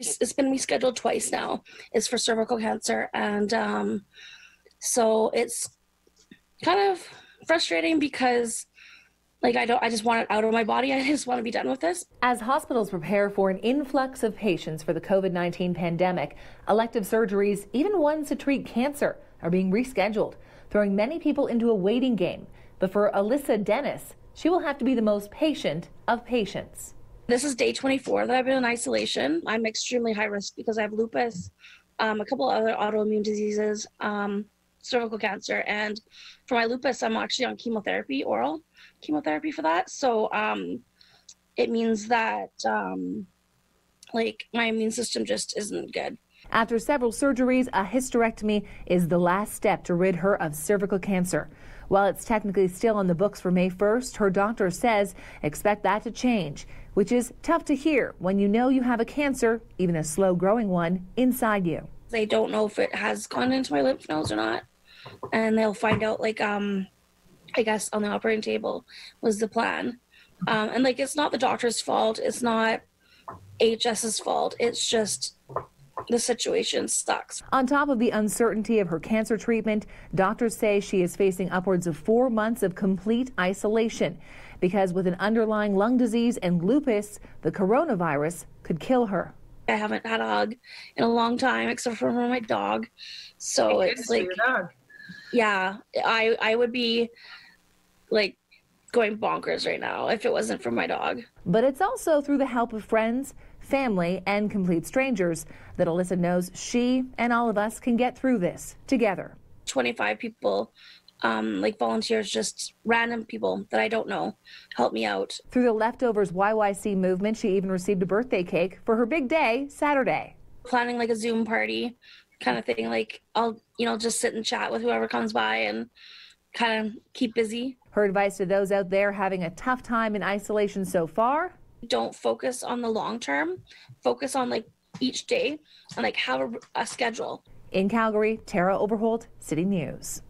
It's, it's been rescheduled twice now. It's for cervical cancer, and um, so it's kind of frustrating because like I don't I just want it out of my body. I just want to be done with this. As hospitals prepare for an influx of patients for the COVID-19 pandemic, elective surgeries, even ones to treat cancer, are being rescheduled, throwing many people into a waiting game. But for Alyssa Dennis, she will have to be the most patient of patients. This is day 24 that I've been in isolation. I'm extremely high risk because I have lupus, um, a couple other autoimmune diseases, um, cervical cancer, and for my lupus, I'm actually on chemotherapy, oral chemotherapy for that. So um, it means that um, like my immune system just isn't good. After several surgeries, a hysterectomy is the last step to rid her of cervical cancer. While it's technically still on the books for May 1st, her doctor says expect that to change, which is tough to hear when you know you have a cancer, even a slow growing one, inside you. They don't know if it has gone into my lymph nodes or not. And they'll find out, like, um, I guess, on the operating table was the plan. Um, and, like, it's not the doctor's fault. It's not AHS's fault. It's just the situation sucks. On top of the uncertainty of her cancer treatment, doctors say she is facing upwards of four months of complete isolation because with an underlying lung disease and lupus, the coronavirus could kill her. I haven't had a hug in a long time except for my dog. So it's like yeah, I I would be like going bonkers right now if it wasn't for my dog. But it's also through the help of friends, family, and complete strangers that Alyssa knows she and all of us can get through this together. 25 people, um, like volunteers, just random people that I don't know, help me out. Through the Leftovers YYC movement, she even received a birthday cake for her big day, Saturday. Planning like a Zoom party kind of thing. Like I'll, you know, just sit and chat with whoever comes by and kind of keep busy. Her advice to those out there having a tough time in isolation so far don't focus on the long term, focus on like each day and like have a, a schedule. In Calgary, Tara Overholt, City News.